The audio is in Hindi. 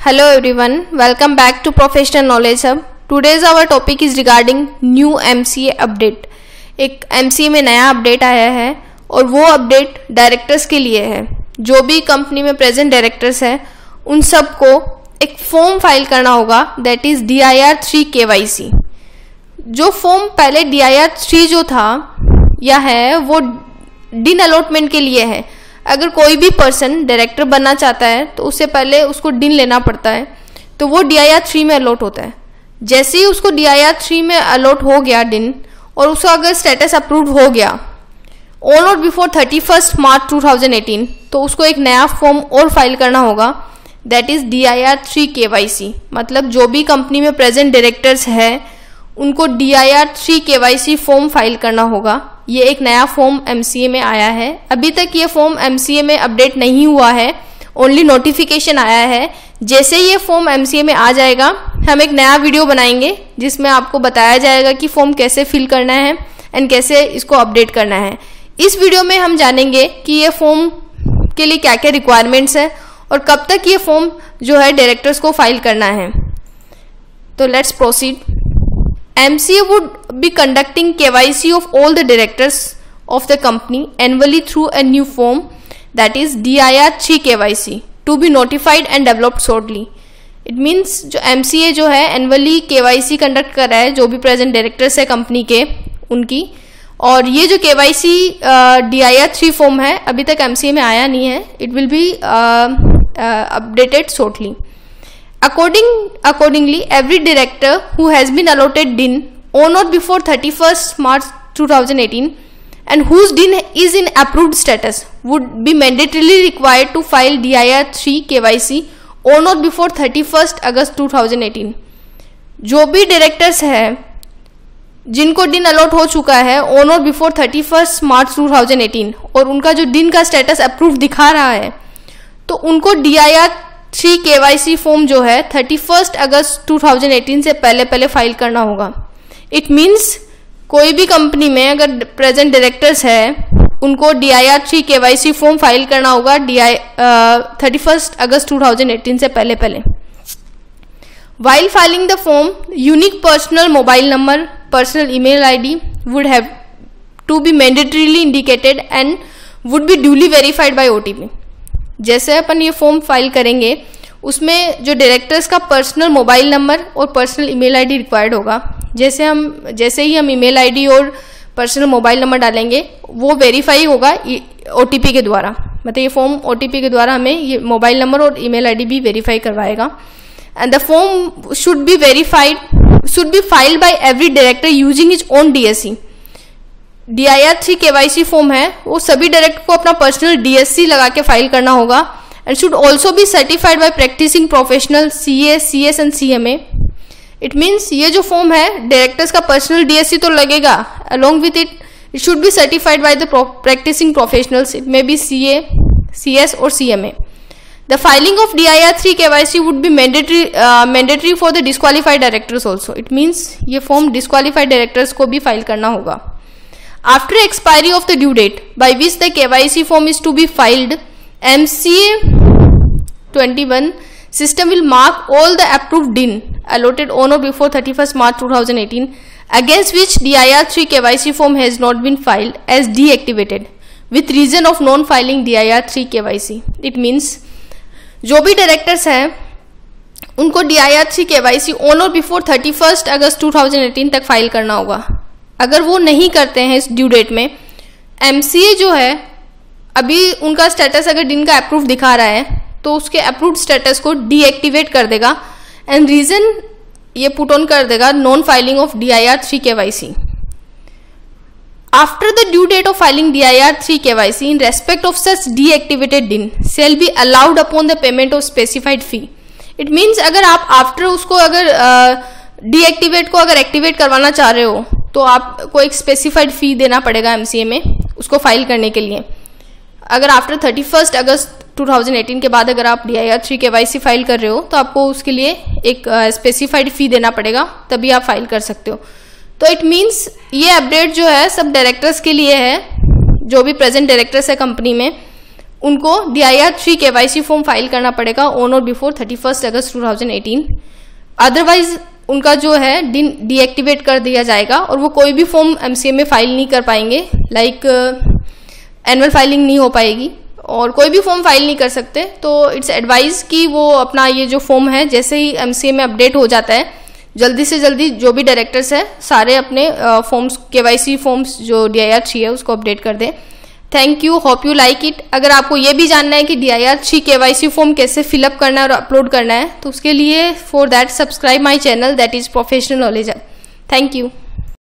Hello everyone, welcome back to Professional Knowledge Hub. Today's our topic is regarding new MCA update. एक MCA में नया अपडेट आया है और वो अपडेट डायरेक्टर्स के लिए है जो भी कंपनी में प्रेजेंट डायरेक्टर्स है उन सबको एक फॉर्म फ़ाइल करना होगा that is D I R three K Y C जो फॉर्म पहले डी आई आर थ्री जो था या है वो डिन अलॉटमेंट के लिए है अगर कोई भी पर्सन डायरेक्टर बनना चाहता है तो उससे पहले उसको डिन लेना पड़ता है। तो वो डी आई आर थ्री में अलॉट होता है। जैसे ही उसको डी आई आर थ्री में अलॉट हो गया डिन और उसका अगर स्टेटस अप्रूव हो गया ऑन और before thirty first March two thousand eighteen तो उसको एक नया फॉर्म और फ़ाइल करना होगा। That is D I R three K Y C मतलब जो भी कंपनी में प्रेजेंट डायरेक्टर्स है उनको D I R three K Y C form file करना होगा। ये एक नया फॉर्म एम सी ए में आया है। अभी तक ये फॉर्म एम सी ए में अपडेट नहीं हुआ है। ओनली नोटिफिकेशन आया है। जैसे ये फॉर्म एम सी ए में आ जाएगा, हम एक नया वीडियो बनाएँगे, जिसमें आपको बताया जाएगा कि फॉर्म कैसे फिल करना है एंड कैसे इसको अपडेट करना है। इस वीडियो में हम जानेंगे कि ये फॉर्म के लिए क्या क्या रिक्वायरमेंट्स है और कब तक ये फॉर्म जो है डायरेक्टर्स को फ़ाइल करना है। तो let's proceed MCA would be conducting KYC of all the directors of the company annually through a new form that is DIR 3 KYC to be notified and developed shortly. It means जो एमसीए जो है एनुअली के वाई सी कंडक्ट कर रहा है जो भी प्रेजेंट डायरेक्टर्स है कंपनी के उनकी और ये जो K Y C D I R three form है अभी तक एम में आया नहीं है it will be updated shortly According, accordingly, every director who has been allotted DIN on or before 31st March 2018 and whose DIN is in approved status would be mandatorily required to file DIR 3 KYC on or before 31st August 2018. जो भी डायरेक्टर्स है जिनको डिन अलॉट हो चुका है ऑन और before thirty first March two thousand eighteen और उनका जो डिन का स्टेटस अप्रूव दिखा रहा है तो उनको D I R three K form जो है थर्टी फ़र्स्ट अगस्त 2018 से पहले पहले फ़ाइल करना होगा। इट मीन्स कोई भी कंपनी में अगर प्रेजेंट डायरेक्टर्स है, उनको डी आई आर थ्री के फॉर्म फ़ाइल करना होगा डी आई थर्टी फ़र्स्ट अगस्त टू थाउज़ेंड एटीन से पहले पहले। While filing the form unique personal mobile number personal email ID would have to be mandatorily indicated and would be duly verified by O OTP जैसे अपन ये फॉर्म फ़ाइल करेंगे, उसमें जो डायरेक्टर्स का पर्सनल मोबाइल नंबर और पर्सनल ईमेल आईडी रिक्वायर्ड होगा। जैसे हम, जैसे ही हम ईमेल आईडी और पर्सनल मोबाइल नंबर डालेंगे, वो वेरीफाई होगा ओटीपी के द्वारा। मतलब ये फॉर्म ओटीपी के द्वारा हमें ये मोबाइल नंबर और ईमेल आईडी भी वेरीफाई करवाएगा। And the form should be verified should be filed by every director using is own DSC D I R three KYC form है, वो सभी डायरेक्टर को अपना पर्सनल डीएससी लगा के फ़ाइल करना होगा। And should also be certified by practising professional C A C S and C M A it means ये जो फॉर्म है डायरेक्टर्स का पर्सनल डीएससी तो लगेगा along with it it should be certified by the practising professionals it may be C A C S और C M A the filing of D I R three K Y C would be mandatory mandatory for the disqualified directors also it means ये फॉर्म डिस्कालीफाइड डायरेक्टर्स को भी फ़ाइल करना होगा। After expiry of the due date by which the KYC form is to be filed, MCA 21 system will mark all the approved DIN allotted on or before 31st March 2018 against which the IR3 KYC form has not been filed as deactivated with reason of non-filing DIR3 KYC. It means जो भी डायरेक्टर्स हैं उनको D I R three K Y C on और बिफोर थर्टी फ़र्स्ट अगस्त टू थाउज़ेंड एटीन तक फ़ाइल करना होगा अगर वो नहीं करते हैं इस ड्यू डेट में एमसीए जो है अभी उनका स्टेटस अगर डिन का अप्रूव दिखा रहा है तो उसके अप्रूव स्टेटस को डीएक्टिवेट कर देगा एंड रीजन ये पुट ऑन कर देगा non filing of D I R three K Y C after the due date of filing D I R three K Y C in respect of such deactivated DIN shall be allowed upon the payment of specified fee it means अगर आप आफ्टर उसको अगर डीएक्टिवेट uh, को अगर एक्टिवेट करवाना चाह रहे हो तो आपको एक स्पेसिफाइड फ़ी देना पड़ेगा एमसीए में, उसको फ़ाइल करने के लिए। अगर आफ्टर थर्टी फ़र्स्ट अगस्त 2018 के बाद अगर आप D I R three K Y C file कर रहे हो तो आपको उसके लिए एक स्पेसिफाइड फ़ी देना पड़ेगा, तभी आप फ़ाइल कर सकते हो। तो इट मीन्स ये अपडेट जो है, सब डायरेक्टर्स के लिए है, जो भी प्रेजेंट डायरेक्टर्स है कंपनी में, उनको D I R three K Y C form file करना पड़ेगा ऑन और बिफोर थर्टी फ़र्स्ट अगस्त टू थाउज़ेंड एटीन अदरवाइज़ उनका जो है डीएक्टिवेट कर दिया जाएगा और वो कोई भी फॉर्म एमसीए में फ़ाइल नहीं कर पाएँगे। लाइक एनुअल फाइलिंग नहीं हो पाएगी और कोई भी फॉर्म फ़ाइल नहीं कर सकते। तो इट्स एडवाइज कि वो अपना ये जो फॉर्म है, जैसे ही एमसीए में अपडेट हो जाता है, जल्दी से जल्दी जो भी डायरेक्टर्स है, सारे अपने फॉर्म्स के सी फॉर्म्स जो डी आई आर थ्री है, उसको अपडेट कर दें। Thank you hope you like it अगर आपको ये भी जानना है कि D I R three K Y C form कैसे फिलअप करना है और अपलोड करना है तो उसके लिए for that subscribe my channel that is professional knowledge thank you